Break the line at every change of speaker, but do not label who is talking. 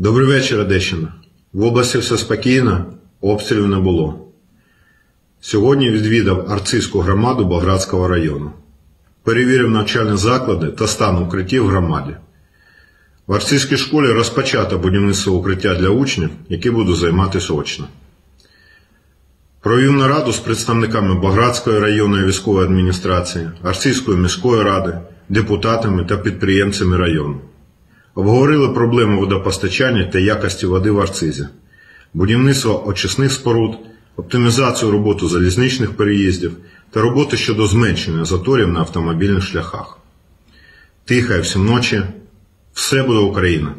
Добрий вечір, Одещина. В області все спокійно, обстрілів не було. Сьогодні відвідав Арцизьку громаду Болградського району. Перевірив навчальні заклади та стан укриттів в громаді. В Арцизькій школі розпочато будівництво укриття для учнів, які будуть займатися очно. Провів нараду з представниками Болградської районної військової адміністрації, Арцизької міської ради, депутатами та підприємцями району. Обговорили проблеми водопостачання та якості води в Арцизі, будівництво очисних споруд, оптимізацію роботи залізничних переїздів та роботи щодо зменшення заторів на автомобільних шляхах. Тихо і всім ночі. Все буде Україна!